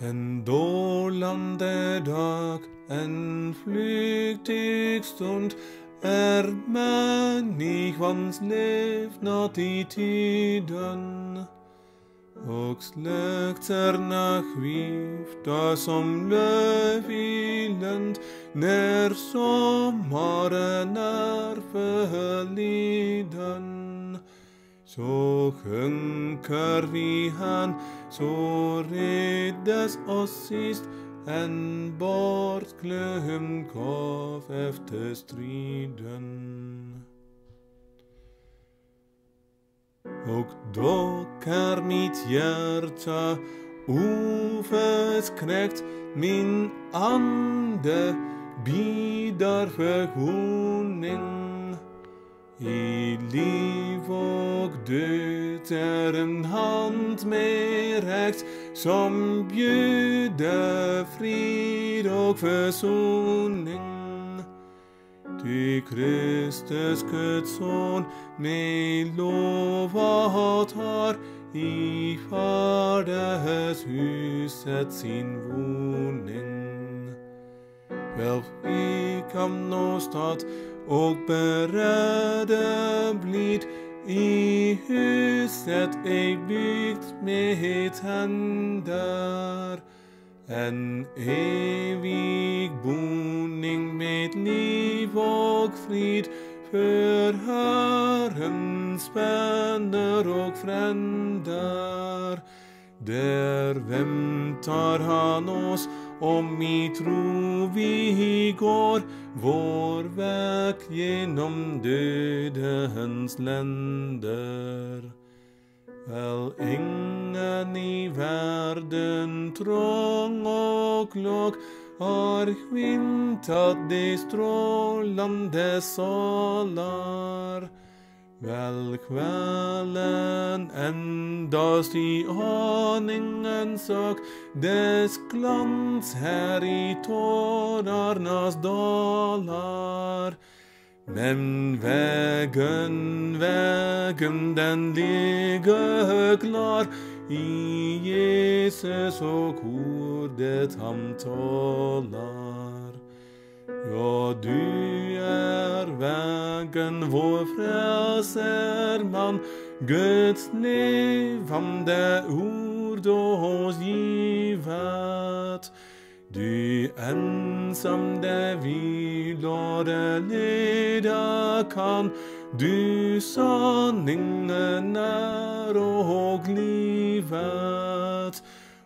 En dålande dag, en flyktig stund är människans levnad i tiden. Och släkterna skiftar som löv i lönd när sommaren är förliden. Så sjunker vi han, så räddas oss sist en bortglömd kav efter striden. Och dock är mitt hjärta oförskräckt, min ande bidar försoning. I liv och död är en hand med räckt som bjuder frid och försoning. Ty Kristus Guds son mig lovat har i Faders huset sin våning. Själv fick nåstad och beredde blid i huset ej byggt med händer. En evig boning med liv och frid för Herrens vänner och fränder. Där väntar han oss om i tro vi går vår väg genom dödens länder. Väl ingen i världen trång och låg har skymtat de strålande salar. Väl kvällen endast i aningen sak dess glans här i tårarnas dalar. Men vägen, vägen den ligger klar i Jesus och ordet han talar. Ja, du vägen, vår frälserman, Guds levande ord oss givet. Du ensam där vilade leda kan, du sanningen är och livet.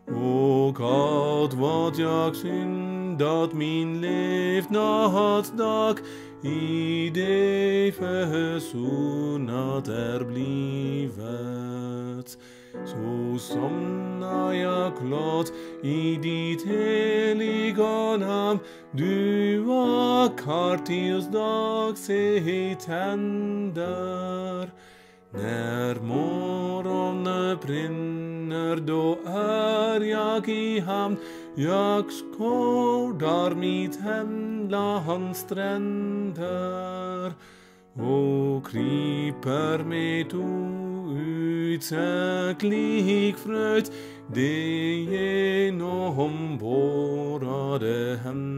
Och allt vad jag syndat min levnadsdag idee fesunat erblivet so somnaia clot idit heligonam dua cartis dox etender När morgonen brinner då är jag i hamn. Jag skådar mitt hemlands stränder och kryper med outsäglig fröjd. Det genomborrade händer